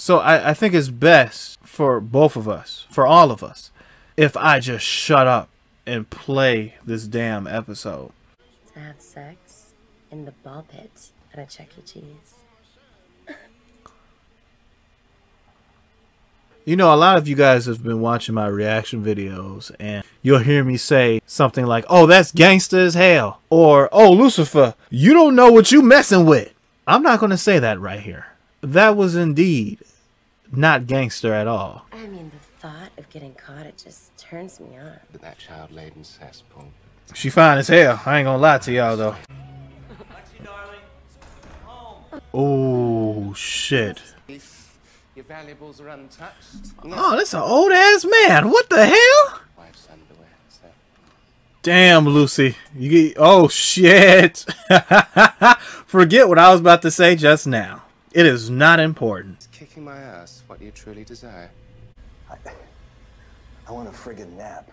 So I, I think it's best for both of us, for all of us, if I just shut up and play this damn episode. To have sex in the ball pit at a Chuck E. Cheese. You know, a lot of you guys have been watching my reaction videos, and you'll hear me say something like, Oh, that's gangster as hell. Or, Oh, Lucifer, you don't know what you messing with. I'm not going to say that right here. That was indeed not gangster at all. I mean, the thought of getting caught, it just turns me on. But that child laden cesspool. She fine as hell. I ain't gonna lie to y'all though. Oh shit. Your valuables are untouched. Oh, that's an old ass man. What the hell? Wife's underwear. So. Damn, Lucy. You get oh shit. Forget what I was about to say just now. It is not important. It's kicking my ass. What you truly desire. I I want a friggin' nap.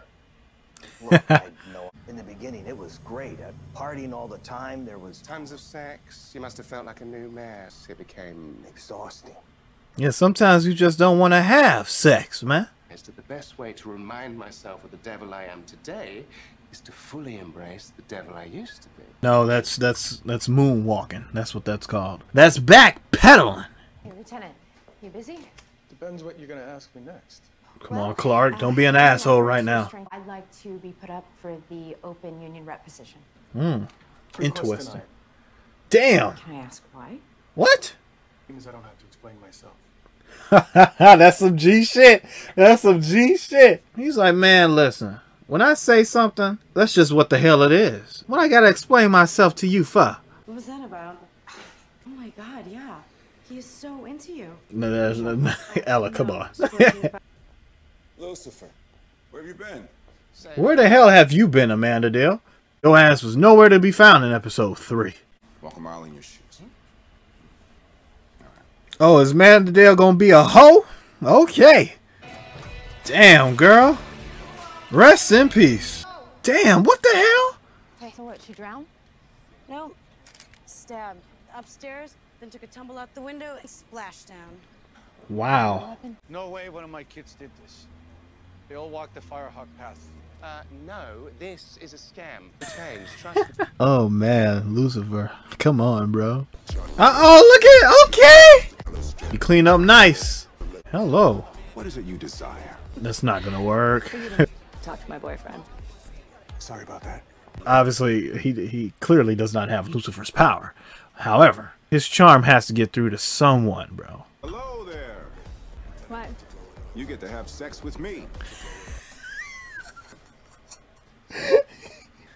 Look, I know in the beginning it was great. Uh, partying all the time. There was Tons of sex. You must have felt like a new man. It became exhausting. Yeah, sometimes you just don't want to have sex, man. is that the best way to remind myself of the devil I am today is to fully embrace the devil I used to be. No, that's that's that's moonwalking. That's what that's called. That's backpedaling. Hey, Lieutenant, you busy? Depends what you're gonna ask me next. Come on, Clark. Don't be an asshole right now. I'd like to be put up for the open union rep position. Hmm. Interesting. Damn. Can I ask why? What? Means I don't have to explain myself. That's some G shit. That's some G shit. He's like, man, listen. When I say something, that's just what the hell it is. What I gotta explain myself to you for? What was that about? Oh my god, yeah. He is so into you. No, there's no, Ella, come on. Lucifer, where have you been? Where the hell have you been, Amenadiel? Your ass was nowhere to be found in episode three. Walk a mile in your shoes. Oh, is Amenadiel gonna be a hoe? Okay. Damn, girl. Rest in peace. Damn, what the hell? Okay, so what, she drowned? No, stabbed upstairs, then took a tumble out the window and splashed down. Wow. No way one of my kids did this. They all walked the Firehawk path. Uh, no, this is a scam. Change. Trust. Oh man, Lucifer. Come on, bro. Uh oh, look at it, okay. You clean up nice. Hello. What is it you desire? That's not gonna work. Talk to my boyfriend. Sorry about that. Obviously, he he clearly does not have Lucifer's power. However, his charm has to get through to someone, bro. Hello there. What? You get to have sex with me.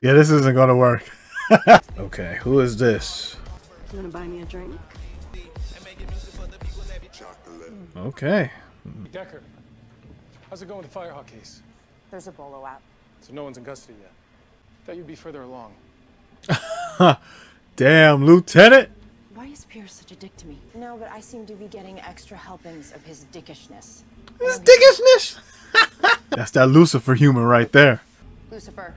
Yeah, this isn't gonna work. okay, who is this? You wanna buy me a drink? Okay. Decker, how's it going with the Firehawk case? There's a bolo app. So no one's in custody yet. Thought you'd be further along. Damn, Lieutenant. Why is Pierce such a dick to me? No, but I seem to be getting extra helpings of his dickishness. His dickishness. That's that Lucifer human right there. Lucifer.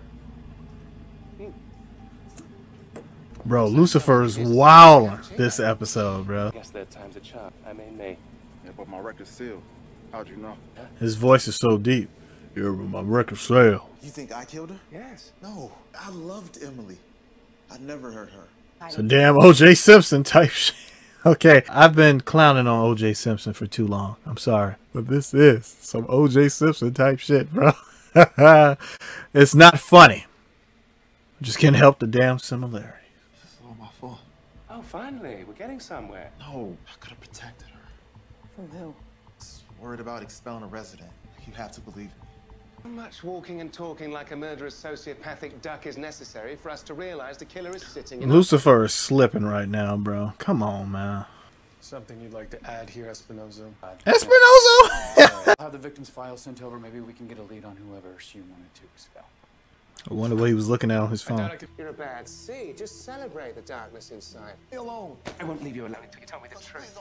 Bro, Lucifer is wild this episode, bro. Guess that time's a charm. I mean me. Yeah, but my record's sealed. How'd you know? His voice is so deep. You're my record sale. You think I killed her? Yes. No, I loved Emily. I never hurt her. It's a damn OJ Simpson type shit. Okay, I've been clowning on OJ Simpson for too long. I'm sorry. But this is some OJ Simpson type shit, bro. it's not funny. I just can't help the damn similarity. It's all my fault. Oh, finally, we're getting somewhere. No, I could have protected her. From who? I was worried about expelling a resident. You have to believe me. How much walking and talking like a murderous sociopathic duck is necessary for us to realize the killer is sitting in Lucifer is slipping right now, bro. Come on, man. Something you'd like to add here, Espinoza? Espinoza! I'll have the victim's file sent over. Maybe we can get a lead on whoever she wanted to expel. I wonder what he was looking at on his phone. You're a bad seed. Just celebrate the darkness inside. Be alone. I won't leave you alone until you tell me the truth.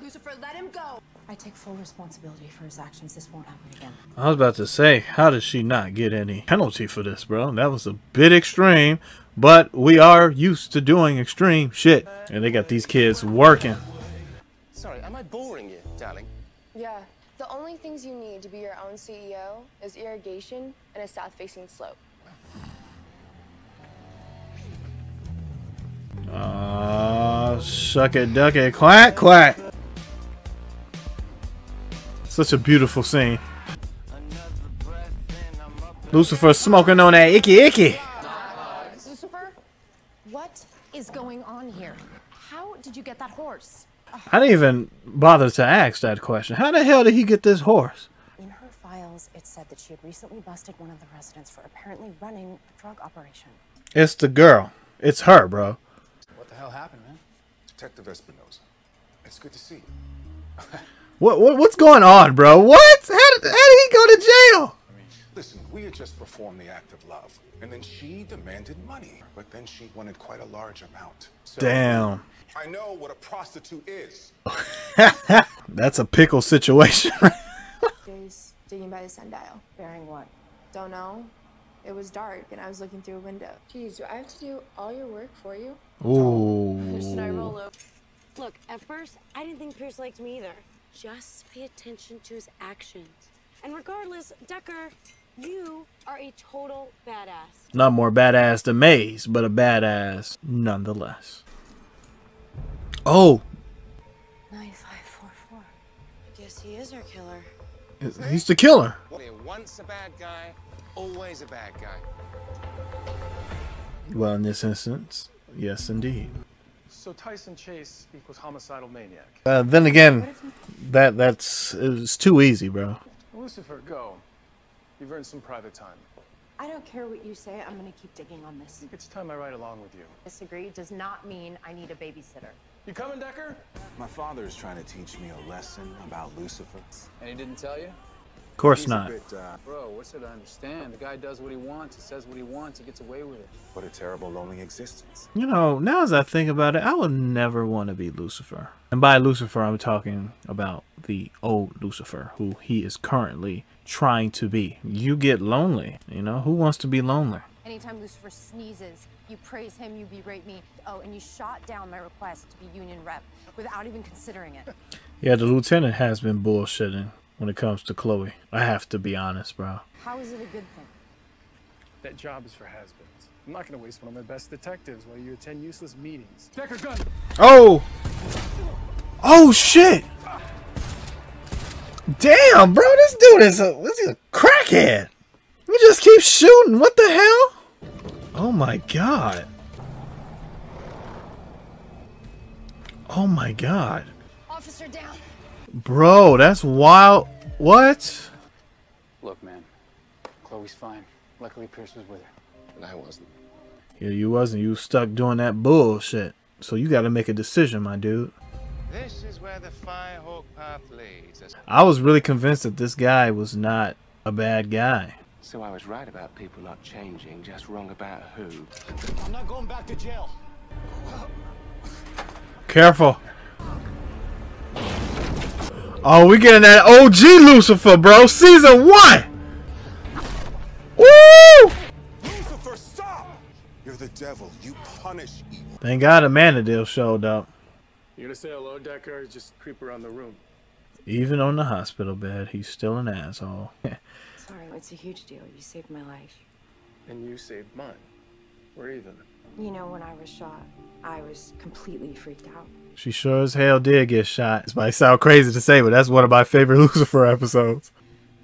Lucifer, let him go. I take full responsibility for his actions. This won't happen again. I was about to say, how did she not get any penalty for this, bro? That was a bit extreme, but we are used to doing extreme shit. And they got these kids working. Sorry, am I boring you? darling. Yeah. The only things you need to be your own CEO is irrigation and a south-facing slope. Uh, shuck it, duck it, quack, quack. Such a beautiful scene. Lucifer smoking on that icky icky. Lucifer, what is going on here? How did you get that horse? I didn't even bother to ask that question. How the hell did he get this horse? In her files, it said that she had recently busted one of the residents for apparently running a drug operation. It's the girl. It's her, bro. What the hell happened, man? Detective Espinoza. It's good to see you. What, what what's going on, bro? What? How did, how did he go to jail? Listen, we had just performed the act of love, and then she demanded money. But then she wanted quite a large amount. So Damn. I know what a prostitute is. That's a pickle situation. Days digging by the sundial. Bearing what? Don't know. It was dark and I was looking through a window. Geez, do I have to do all your work for you? Ooh. Should I roll Ooh. over? Look, at first, I didn't think Pierce liked me either. Just pay attention to his actions. And regardless, Decker, you are a total badass. Not more badass than Maze, but a badass nonetheless. Oh, 9544. I guess he is our killer. he's the killer. Once a bad guy, always a bad guy. Well, in this instance, yes, indeed. So Tyson Chase equals homicidal maniac. Uh, then again, that that's it's too easy, bro. Lucifer, go. You've earned some private time. I don't care what you say. I'm going to keep digging on this. It's time I ride along with you. Disagree does not mean I need a babysitter. You coming, Decker? My father is trying to teach me a lesson about Lucifer. And he didn't tell you? Of course He's not. bit, uh, Bro, what's there to understand? The guy does what he wants, he says what he wants, he gets away with it. what a terrible, lonely existence. You know, now as I think about it, I would never want to be Lucifer. And by Lucifer, I'm talking about the old Lucifer, who he is currently trying to be. You get lonely, you know? Who wants to be lonely? Anytime Lucifer sneezes, you praise him, you berate me. Oh, and you shot down my request to be union rep without even considering it. Yeah, the lieutenant has been bullshitting when it comes to Chloe. I have to be honest, bro. How is it a good thing? That job is for has-beens. I'm not gonna waste one of my best detectives while you attend useless meetings. Decker, gun! Oh! Oh, shit! Damn, bro, this dude is a, this is a crackhead. He just keeps shooting. What the hell? Oh my god. Oh my god. Officer down. Bro, that's wild. What? Look, man, Chloe's fine. Luckily, Pierce was with her. And I wasn't. Yeah, you wasn't. You was stuck doing that bullshit. So you got to make a decision, my dude. This is where the Firehawk path leads. I was really convinced that this guy was not a bad guy. So I was right about people not changing, just wrong about who. I'm not going back to jail. Careful. Oh, we getting that OG Lucifer, bro. Season one. Woo! Lucifer, stop! You're the devil. You punish evil. Thank God Amenadiel showed up. You gonna say hello, Decker, or just creep around the room? Even on the hospital bed, he's still an asshole. Sorry, it's a huge deal. You saved my life. And you saved mine. We're even. You know, when I was shot, I was completely freaked out. she sure as hell did get shot. This might sound crazy to say, but that's one of my favorite Lucifer episodes.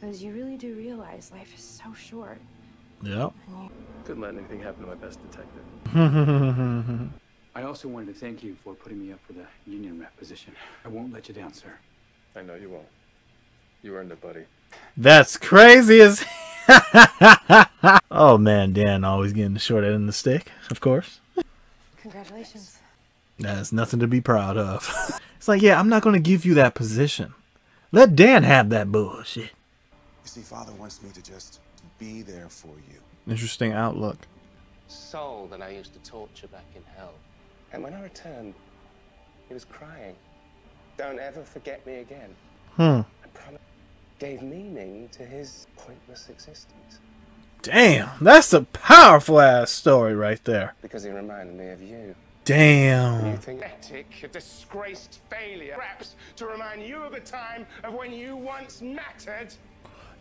Because you really do realize life is so short. Yep. Couldn't let anything happen to my best detective. I also wanted to thank you for putting me up for the union rep position. I won't let you down, sir. I know you won't. You earned it, buddy. That's crazy as. oh man, Dan always getting the short end of the stick, of course. Congratulations. That's nothing to be proud of. it's like, yeah, I'm not going to give you that position. Let Dan have that bullshit. You see, Father wants me to just be there for you. Interesting outlook. Soul that I used to torture back in hell. And when I returned, he was crying. Don't ever forget me again. Hmm. Gave meaning to his pointless existence. Damn, that's a powerful ass story right there. Because he reminded me of you. Damn. You think ethic, a disgraced failure, perhaps to remind you of a time of when you once mattered.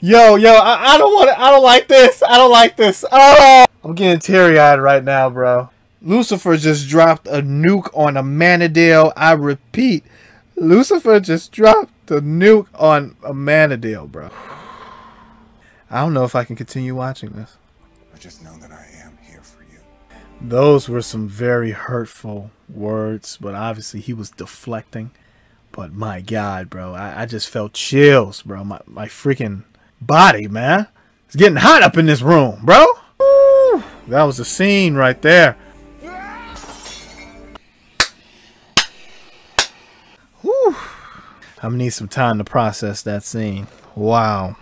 Yo, yo, I, I don't want to, I don't like this. I don't like this. Oh, I'm getting teary eyed right now, bro. Lucifer just dropped a nuke on Amenadiel. I repeat, Lucifer just dropped a nuke on Amenadiel, bro. I don't know if I can continue watching this. But just know that I am here for you. Those were some very hurtful words, but obviously he was deflecting. But my God, bro, I, I just felt chills, bro. My, my freaking body, man. It's getting hot up in this room, bro. Woo! That was a scene right there. I'm gonna need some time to process that scene. Wow.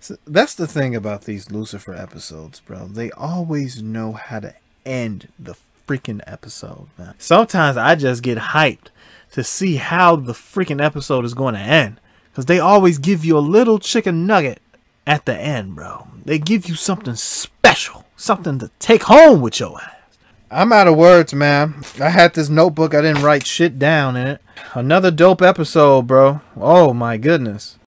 So that's the thing about these Lucifer episodes, bro. They always know how to end the freaking episode, man. Sometimes I just get hyped to see how the freaking episode is going to end. Because they always give you a little chicken nugget at the end, bro. They give you something special, something to take home with your ass. I'm out of words, man. I had this notebook, I didn't write shit down in it. Another dope episode, bro. Oh my goodness.